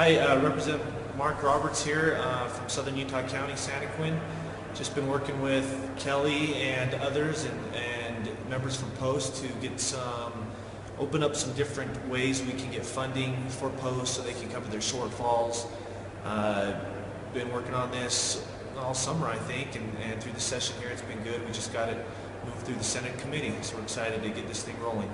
Hi, uh, Representative Marc Roberts here uh, from Southern Utah County, Santaquin. Just been working with Kelly and others and, and members from Post to get some, open up some different ways we can get funding for Post so they can cover their shortfalls. Uh, been working on this all summer, I think, and, and through the session here, it's been good. We just got it moved through the Senate committee, so we're excited to get this thing rolling.